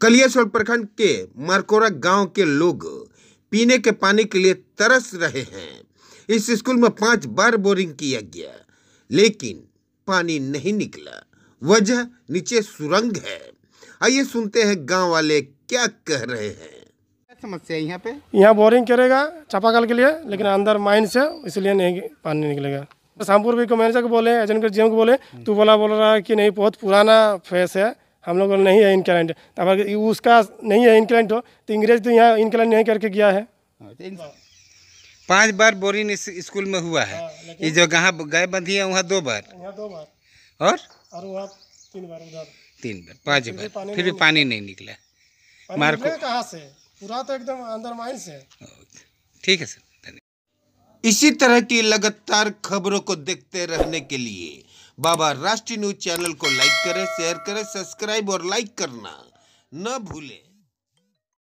कलियासोल प्रखंड के मरकोरा गाँव के लोग पीने के पानी के लिए तरस रहे हैं। इस स्कूल में पाँच बार बोरिंग किया गया लेकिन पानी नहीं निकला। वजह नीचे सुरंग है। आइए सुनते हैं गाँव वाले क्या कह रहे हैं। क्या समस्या है यहाँ पे? यहाँ बोरिंग करेगा चापाकल के लिए लेकिन अंदर माइन से इसलिए नहीं पानी निकलेगा। शामपुर भी को मैनेजर को बोले एजेंट जीएम को बोले तू बोला बोल रहा है कि नहीं बहुत पुराना फेस है। हम लोग नहीं है इनक्लाइंट अब अगर उसका नहीं है इनक्लाइंट हो तो इंग्रेज तो यहाँ इनक्लाइंट नहीं करके गया है। हाँ, तो पाँच बार बोरिंग इस स्कूल में हुआ है। ये जो जहाँ गाय बंधी है वहाँ दो बार। यहाँ दो बार। और? और वहाँ तीन बार उधर। तीन बार पाँच बार। फिर भी पानी नहीं निकला। मार्को कहाँ से? पूरा तो एकदम अंदर माइन से। ठीक है सर इसी तरह की लगातार खबरों को देखते रहने के लिए बाबा राष्ट्रीय न्यूज़ चैनल को लाइक करें, शेयर करें, सब्सक्राइब और लाइक करना न भूलें।